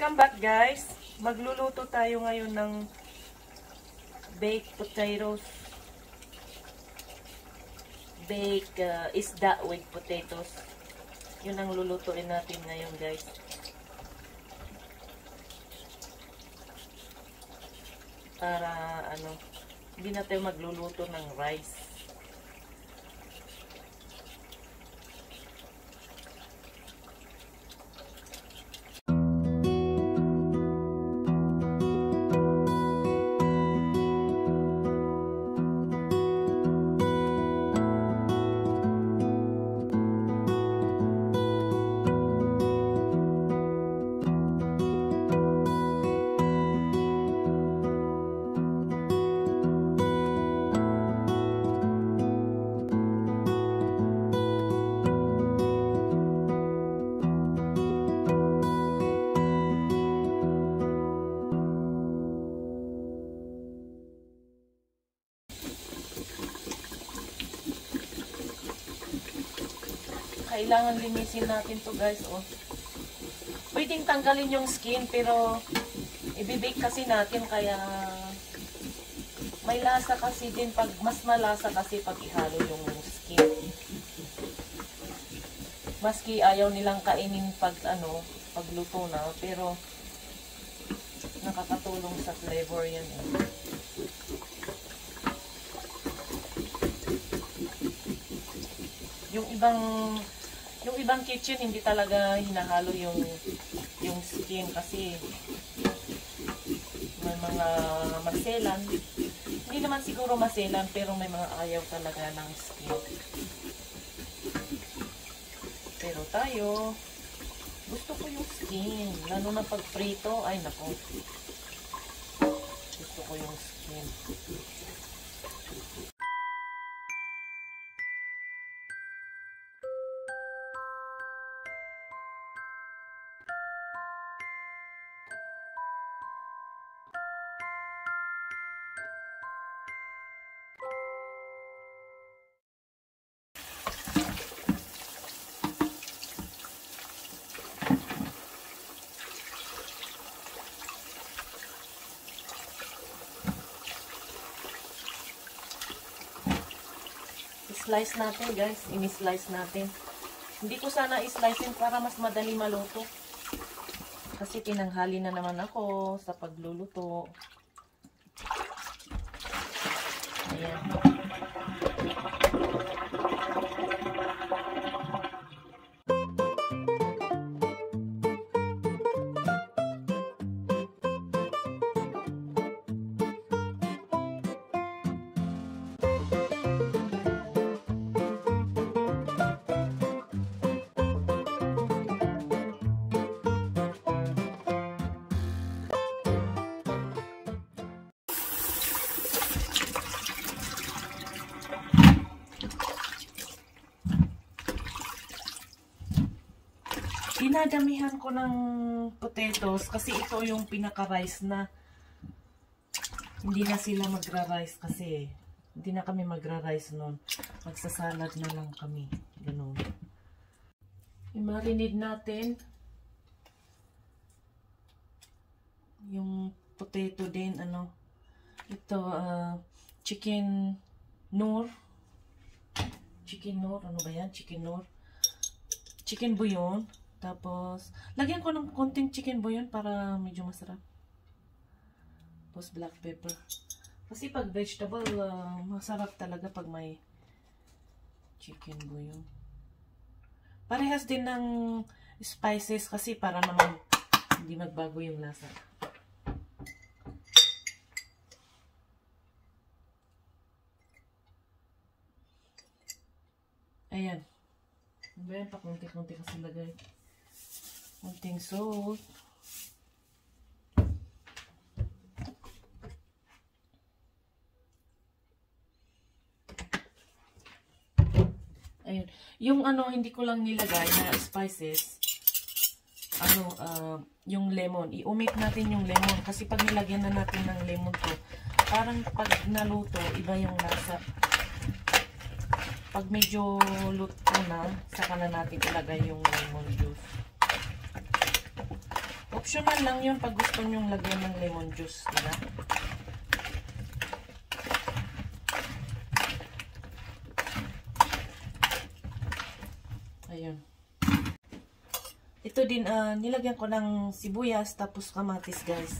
Welcome back guys. Magluluto tayo ngayon ng baked potatoes. Baked uh, isda with potatoes. Yun ang lulutuin natin ngayon guys. Para ano, hindi na tayo magluluto ng rice. Kailangan linisin natin to guys oh. pwedeng tanggalin yung skin pero ibibake kasi natin kaya may lasa kasi din pag mas malasa kasi pag ihalo yung skin maski ayaw nilang kainin pag ano pagluto na pero nakakatulong sa flavor yan eh. yung ibang yung ibang kitchen hindi talaga hinahalo yung yung skin kasi may mga maselan. Hindi naman siguro maselan pero may mga ayaw talaga ng skin. Pero tayo gusto ko yung skin. Lalo na pag prito ay nako. Gusto ko yung skin slice natin guys. Ini-slice natin. Hindi ko sana i-slicein para mas madali maluto. Kasi tinanghali na naman ako sa pagluluto. Ayan. Dinadamihan ko ng potatoes kasi ito yung pinaka-rice na hindi na sila magra-rice kasi hindi na kami magra-rice noon. Magsasalad na lang kami. Ganun. I-marinate natin yung potato din, ano, ito, uh, chicken noor. Chicken noor, ano ba yan? Chicken noor. Chicken bouillon. Tapos, lagyan ko ng konting chicken bouillon para medyo masarap. Tapos, black pepper. Kasi pag vegetable, uh, masarap talaga pag may chicken bouillon. Parehas din ng spices kasi para naman hindi magbago yung lasa. Ayan. Ayan, pa konti-konti kasi lagay. Konting salt. Ayun. Yung ano, hindi ko lang nilagay na spices, ano, uh, yung lemon. I-umit natin yung lemon. Kasi pag nilagyan na natin ng lemon to, parang pag naluto, iba yung lasa. Pag medyo luto na, saka na natin ilagay yung lemon juice. Optional lang yun pag gusto nyong lagyan ng lemon juice, diba? Ayun. Ito din, ah, nilagyan ko ng sibuyas tapos kamatis, guys.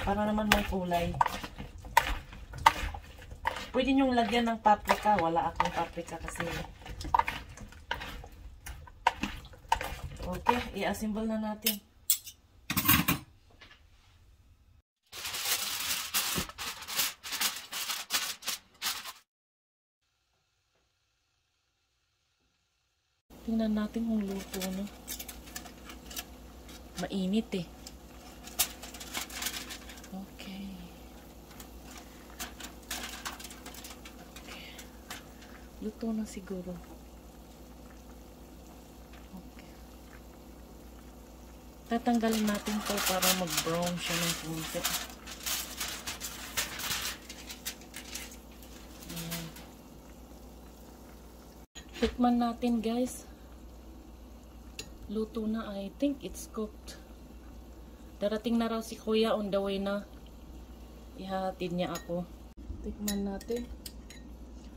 Para naman may kulay. Pwede nyong lagyan ng paprika. Wala akong paprika kasi. Okay, i-assemble na natin. Tingnan natin kung luto na. Mainit eh. Okay. Luto na siguro. Okay. Tatanggalin natin to para mag-brown siya ng kunti. Tikman natin guys. Luto na. I think it's cooked. Darating na raw si kuya on the way na. Ihatid niya ako. Tikman natin.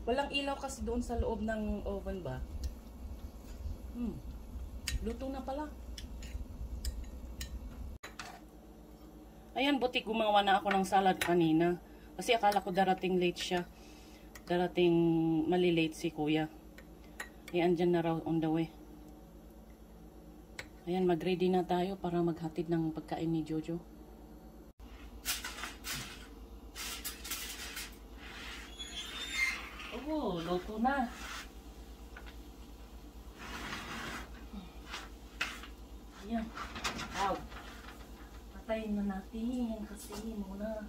Walang ilaw kasi doon sa loob ng oven ba? Hmm. Luto na pala. Ayan, buti gumawa na ako ng salad kanina. Kasi akala ko darating late siya. Darating malilate si kuya. Eh, andyan na raw on the way. Ayan, mag-ready na tayo para maghatid ng pagkain ni Jojo. Oh, luto na. Ayan. Wow. Patayin na natin kasi muna.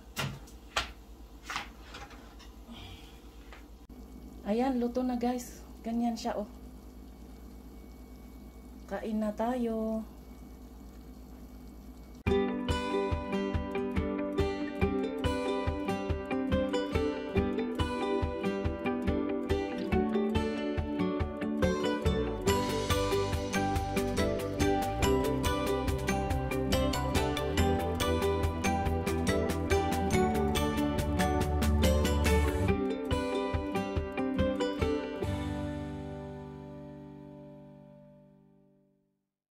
Ayan, luto na guys. Ganyan siya oh. Kain na tayo.